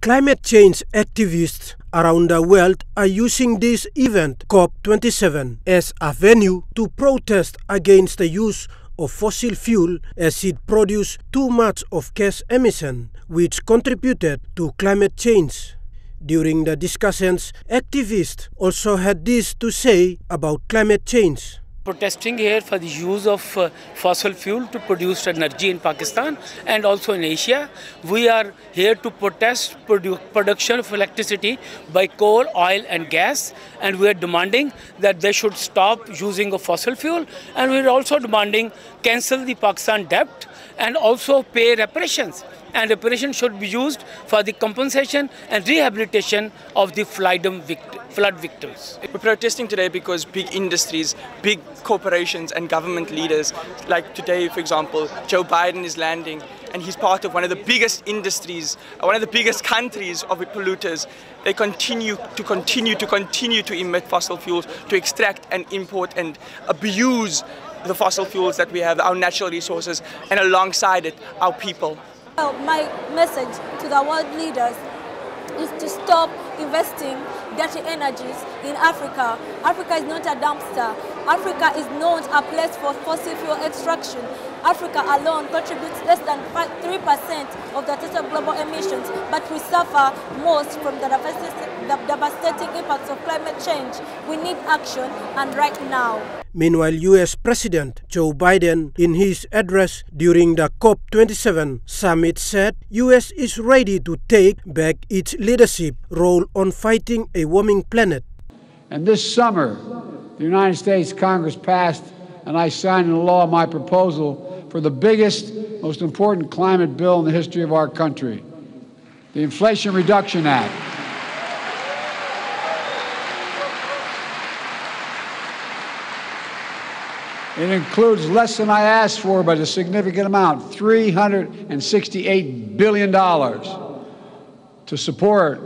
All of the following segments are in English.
Climate change activists around the world are using this event, COP27, as a venue to protest against the use of fossil fuel as it produced too much of gas emission, which contributed to climate change. During the discussions, activists also had this to say about climate change protesting here for the use of uh, fossil fuel to produce energy in Pakistan and also in Asia. We are here to protest produ production of electricity by coal, oil and gas and we are demanding that they should stop using of fossil fuel and we are also demanding cancel the Pakistan debt and also pay reparations and reparations should be used for the compensation and rehabilitation of the flood, flood victims. We're protesting today because big industries, big corporations and government leaders, like today for example, Joe Biden is landing and he's part of one of the biggest industries, uh, one of the biggest countries of polluters. They continue to continue to continue to emit fossil fuels, to extract and import and abuse the fossil fuels that we have, our natural resources, and alongside it, our people. My message to the world leaders is to stop investing dirty energies in Africa. Africa is not a dumpster. Africa is not a place for fossil fuel extraction. Africa alone contributes less than 3% of the total global emissions, but we suffer most from the devastating impacts of climate change. We need action, and right now. Meanwhile, US President Joe Biden, in his address during the COP27 summit, said US is ready to take back its leadership role on fighting a warming planet. And this summer, the United States Congress passed and I signed into law my proposal for the biggest, most important climate bill in the history of our country, the Inflation Reduction Act. It includes less than I asked for, but a significant amount $368 billion to support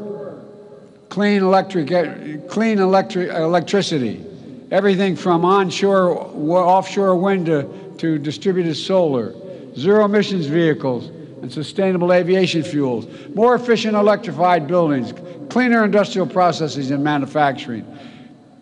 clean, electric, clean electric, electricity, everything from onshore, offshore wind to, to distributed solar, zero emissions vehicles, and sustainable aviation fuels, more efficient electrified buildings, cleaner industrial processes and manufacturing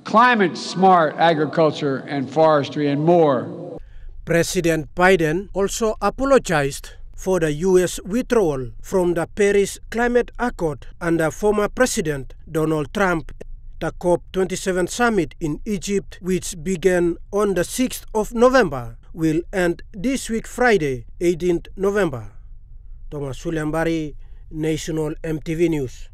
climate smart agriculture and forestry, and more. President Biden also apologized for the U.S. withdrawal from the Paris Climate Accord under former President Donald Trump. The COP27 summit in Egypt, which began on the 6th of November, will end this week Friday, 18th November. Thomas Suliambari, National EMTV News.